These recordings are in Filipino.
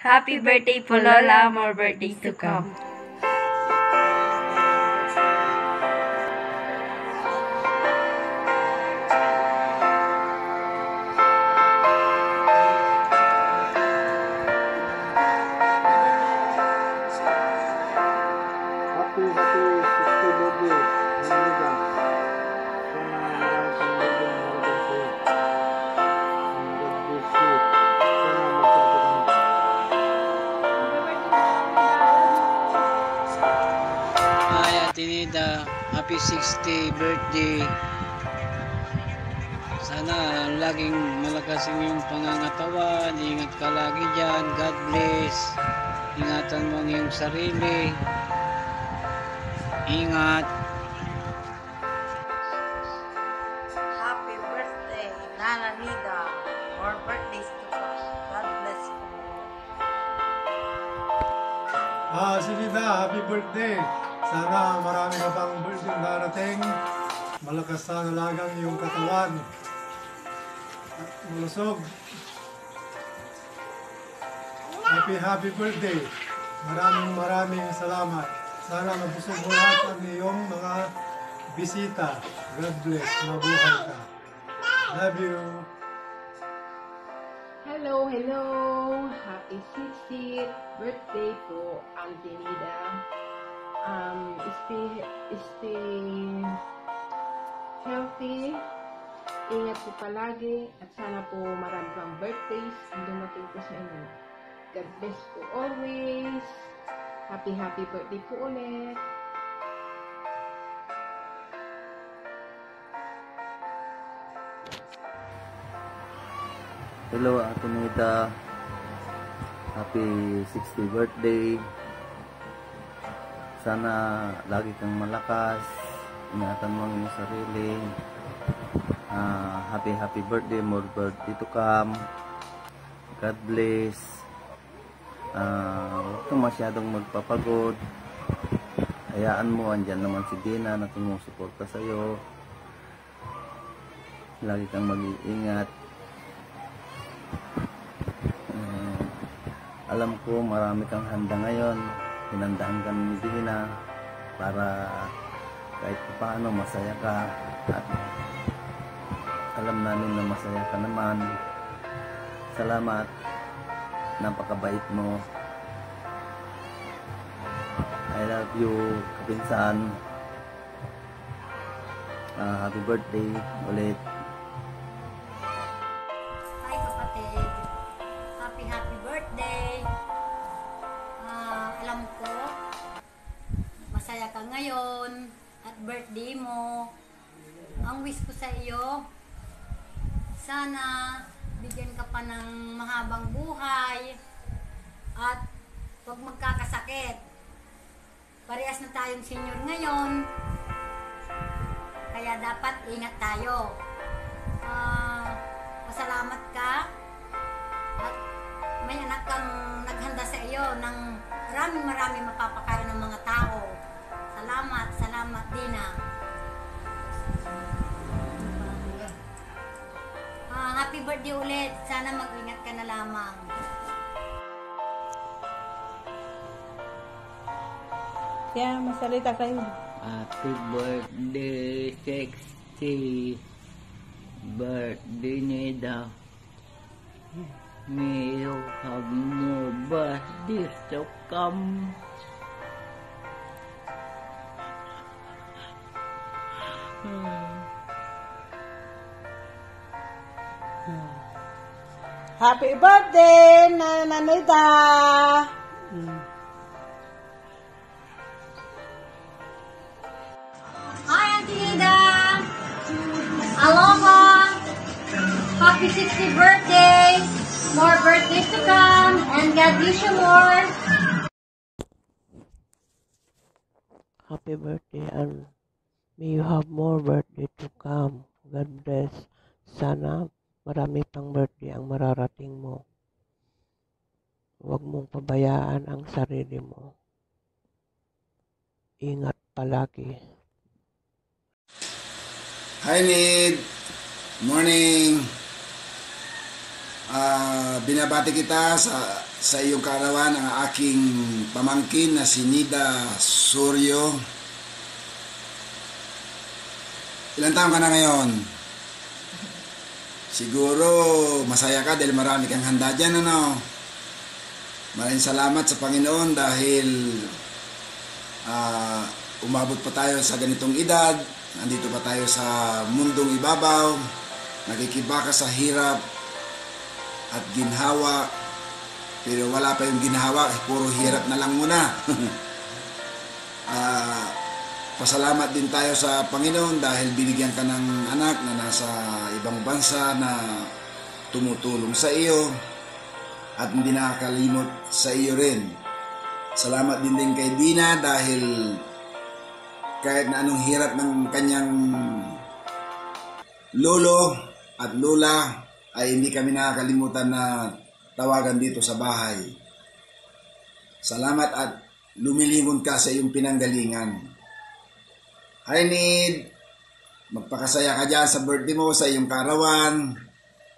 Happy birthday po, Lola. More birthdays to come. Happy 60 birthday. Sana laging malakas ang iyong pangangatawan. Ingat ka lagi dyan. God bless. Ingatan mo ang iyong sarili. Ingat. Happy birthday, Nana Nida. More birthdays to come. God bless you. Ah, si Nida, happy birthday. Sana marami ka pang birthday darating. Malakas sana lagang iyong katawan. At Malusog. Happy, happy birthday. Maraming maraming salamat. Sana mabusog mo lahat ang iyong mga bisita. God bless. Mabuhay ka. Love you. Hello, hello! Happy 60th birthday po, Auntie Nida. Um, stay, stay healthy. Ingat po palagi at sana po marami pang birthdays ang dumating po sa inyo. God bless po always. Happy, happy birthday po ulit. Hello, Ate Nita. Happy 60 birthday. Sana lagi kang malakas. Ingatan mo ang sarili. Ah, happy, happy birthday. More birthday to come. God bless. Ah, huwag kang masyadong magpapagod. Hayaan mo, andyan naman si Dina na sumusuporta sa'yo. Lagi kang mag-iingat. Eh, alam ko marami kang handa ngayon. Hinandahan ka ni Dina para kahit paano masaya ka at alam namin na masaya ka naman. Salamat. Napakabait mo. I love you, kapinsan. Ah, happy birthday ulit. Birthday mo. Ang wish ko sa iyo sana bigyan ka pa ng mahabang buhay at huwag magkakasakit. Parehas na tayong senior ngayon. Kaya dapat ingat tayo. Ah, pasalamat ka at may anak kang naghanda sa iyo ng maraming maraming mapapakain ng mga tao. Salamat, salamat Dina. Ah, happy birthday ulit. Sana mag-ingat ka na lamang. Kaya masalita kayo. Happy birthday, sexy. Birthday Nida. May you have more birthdays to come. Happy birthday, Nana Nida! Hi, Auntie Nida! Aloha! Happy 60th birthday! More birthdays to come and God bless you more! Happy birthday and may you have more birthday to come. God bless. Sana marami pang birthday ang mararating pabayaan ang sarili mo. Ingat palagi. Hi, Nid. Morning. Ah, binabati kita sa sa iyong karawan ang aking pamangkin na si Nida Suryo. Ilan taon ka na ngayon? Siguro masaya ka dahil marami kang handa dyan, ano? Maraming salamat sa Panginoon dahil ah, umabot pa tayo sa ganitong edad. Nandito pa tayo sa mundong ibabaw. Nakikibaka sa hirap at ginhawa. Pero wala pa yung ginhawa, eh, puro hirap na lang muna. Ah, pasalamat din tayo sa Panginoon dahil binigyan ka ng anak na nasa ibang bansa na tumutulong sa iyo at hindi nakakalimot sa iyo rin. Salamat din din kay Dina dahil kahit na anong hirap ng kanyang lolo at lola ay hindi kami nakakalimutan na tawagan dito sa bahay. Salamat at lumilingon ka sa iyong pinanggalingan. Hi Nid, magpakasaya ka dyan sa birthday mo, sa iyong karawan.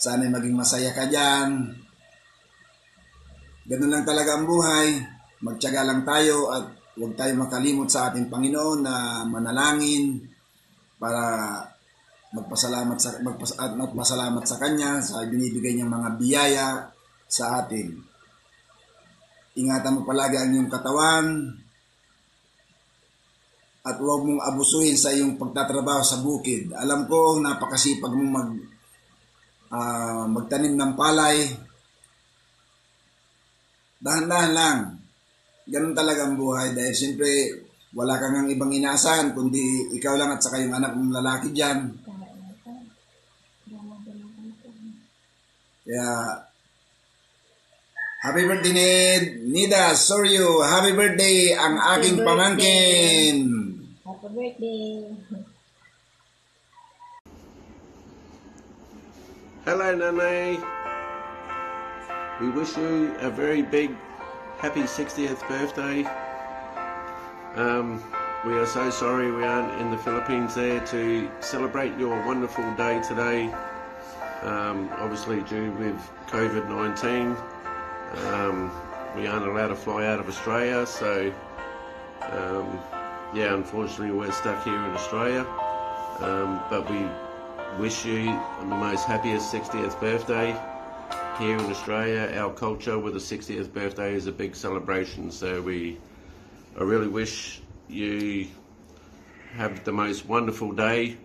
Sana'y maging masaya ka dyan. Ganun lang talaga ang buhay. Magtyaga lang tayo at huwag tayo makalimot sa ating Panginoon na manalangin para magpasalamat sa magpas, at magpasalamat sa kanya sa binibigay niyang mga biyaya sa atin. Ingatan mo palagi ang iyong katawan at huwag mong abusuhin sa iyong pagtatrabaho sa bukid. Alam ko napakasipag mong mag ah, magtanim ng palay. Dahan-dahan lang. Ganun talaga ang buhay dahil siyempre wala kang ang ibang inaasahan kundi ikaw lang at saka yung anak mong lalaki dyan. Kaya Happy birthday Ned! Nida, Soryo, happy birthday ang aking pamangkin! Happy birthday! Hello, Nane. We wish you a very big, happy 60th birthday. Um, we are so sorry we aren't in the Philippines there to celebrate your wonderful day today. Um, obviously, due with COVID 19, um, we aren't allowed to fly out of Australia, so um, yeah, unfortunately, we're stuck here in Australia. Um, but we wish you the most happiest 60th birthday here in Australia. Our culture with the 60th birthday is a big celebration, so we I really wish you have the most wonderful day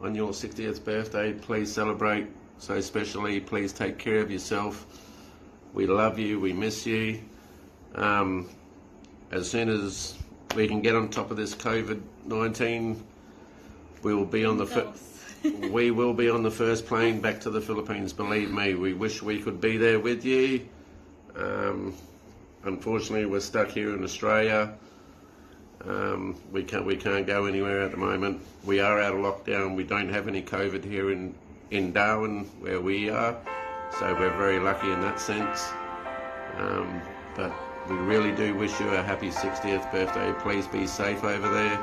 on your 60th birthday. Please celebrate so specially. Please take care of yourself. We love you. We miss you. Um, as soon as we can get on top of this COVID 19, we will be on the fir- we will be on the first plane back to the Philippines. Believe me, we wish we could be there with you. Um, unfortunately, we're stuck here in Australia. Um, we can't we can't go anywhere at the moment. We are out of lockdown. We don't have any COVID here in in Darwin where we are, so we're very lucky in that sense. Um, but we really do wish you a happy 60th birthday. Please be safe over there.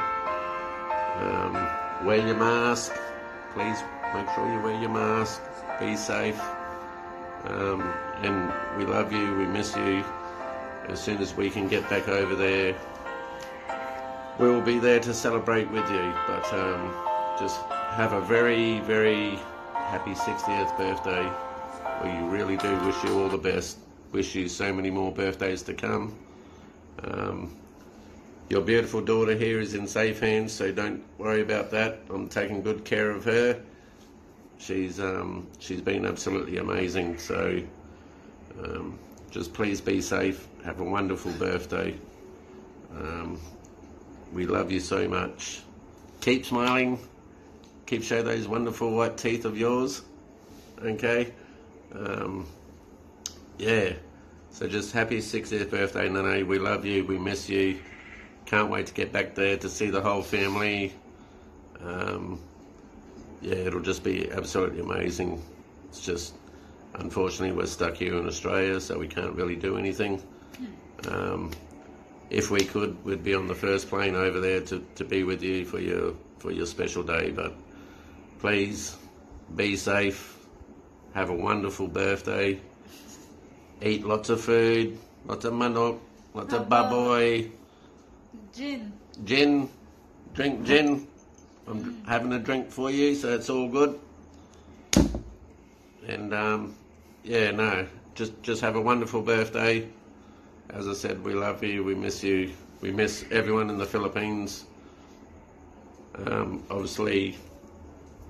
Um, wear your mask. Please make sure you wear your mask. Be safe. Um, and we love you. We miss you. As soon as we can get back over there, we will be there to celebrate with you. But um, just have a very, very happy 60th birthday. We really do wish you all the best. Wish you so many more birthdays to come. Um, your beautiful daughter here is in safe hands, so don't worry about that. I'm taking good care of her. She's um, she's been absolutely amazing. So um, just please be safe. Have a wonderful birthday. Um, we love you so much. Keep smiling. Keep show those wonderful white teeth of yours. Okay. Um, yeah. So just happy 60th birthday, Nene. We love you. We miss you. Can't wait to get back there to see the whole family. Um, yeah, it'll just be absolutely amazing. It's just, unfortunately, we're stuck here in Australia, so we can't really do anything. Um, if we could, we'd be on the first plane over there to, to be with you for your for your special day. But please be safe. Have a wonderful birthday. eat lots of food, lots of manok, lots of baboy, Gin. gin, drink gin. I'm having a drink for you, so it's all good. And um, yeah, no, just just have a wonderful birthday. As I said, we love you. We miss you. We miss everyone in the Philippines. Um, obviously,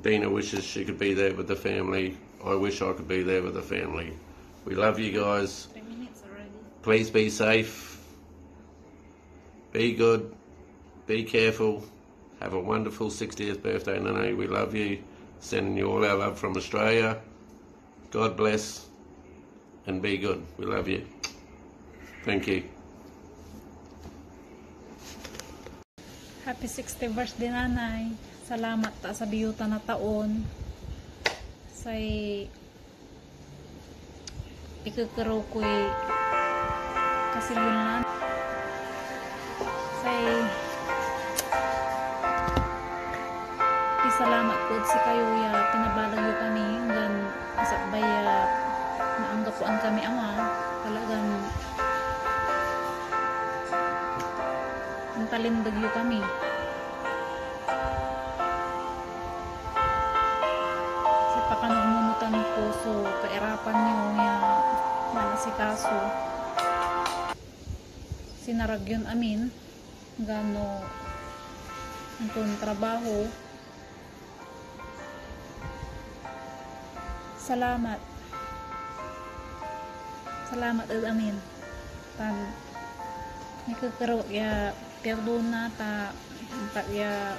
Dina wishes she could be there with the family. I wish I could be there with the family. We love you guys. Three minutes already. Please be safe. Be good. Be careful. Have a wonderful 60th birthday, Nene. We love you. Sending you all our love from Australia. God bless. And be good. We love you. Thank you. Happy 60th birthday nanay. Salamat ta sa biyuta na taon. Say ikakaraw ko'y kasilyonan. Say salamat po si kayo ya. Pinabalag yo kami hanggang sa baya naanggapuan kami ama. Talagang ang talindag yo kami. Sa pakanagmumutan po so kairapan nyo nga malasikaso sinaragyon amin. Gano ang trabaho salamat. Salamat ad amin. Tan nikakaro ya perdona ta ta ya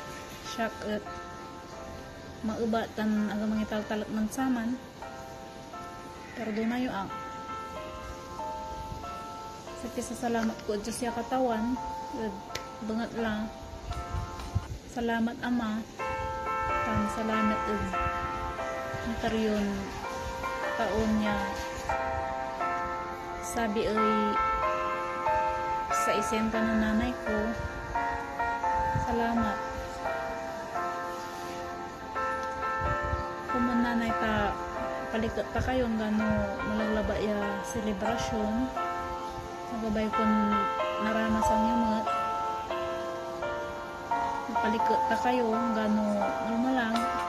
syak at mauba tan aga mangital talak ng saman. Perdona yo ang. Sa pisa salamat ko Diyos ya katawan at bangat lang. Salamat ama. Tan salamat ad interiyon taon niya. Sabi ay sa isenta ng nanay ko salamat. Kuman nanay ta palikot ta kayo gano malaglaba ya selebrasyon nagabay kung naranasan niyo mga palikot ta kayo gano malmalang ta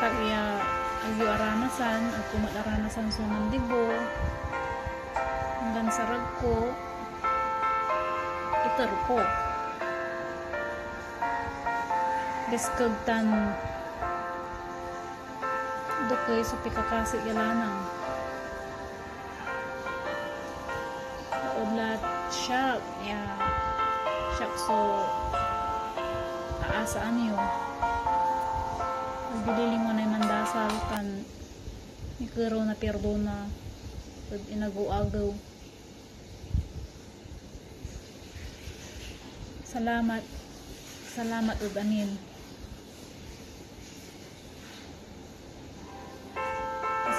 ang tagya agyo aranasan at kumalaranasan so ng dibo hanggang sa ragko itar ko. Biskagtan dukoy sa pikakasi galanang oblat siya ya siya so aasaan niyo Nagbililing mo na yung mandasal kan ikero na perdona pag inaguagaw. Salamat. Salamat ug anin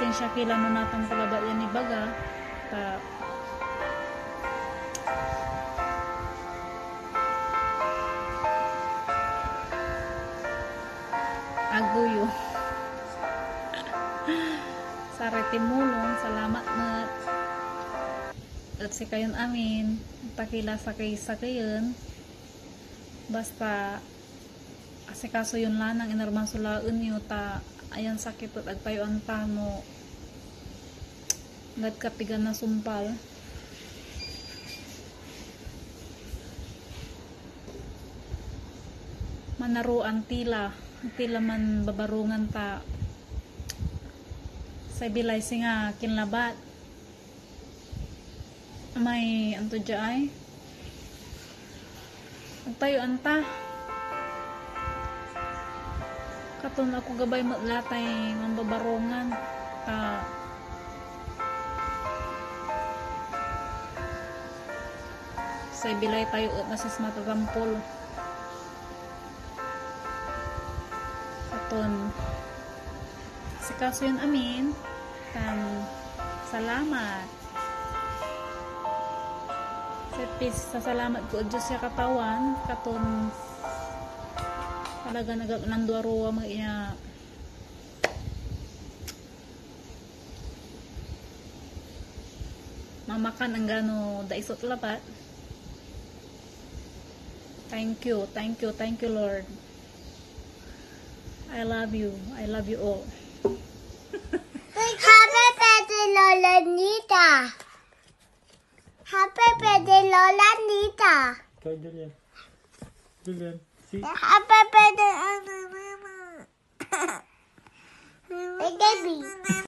pasensya kila mo natang palaba yan ni baga ta sa retimulong salamat na. At si kayon amin takila sa kay sa kayon basta asikaso yun lanang inorman sulaun nyo ta ayan sakit at agpayo ang tamo. Ngad kapigan na sumpal. Manaruan tila. Tila man babarungan ta sa bilay singa kinlabat. May anto ay? Agtayo anta katon ako gabay matlatay ng babarungan ta sa bilay tayo at nasas matagampol katon. Si kaso yun amin tan salamat sa pis sa salamat ko Diyos sa katawan katon talaga nag nanduaruwa mga iya mamakan ang gano daisot labat. Thank you, thank you, thank you Lord. I love you. I love you all. Happy birthday, Lola Nita. Happy birthday, Lola Nita. Kay Julian. Julian, see? Happy birthday, Mama. Baby.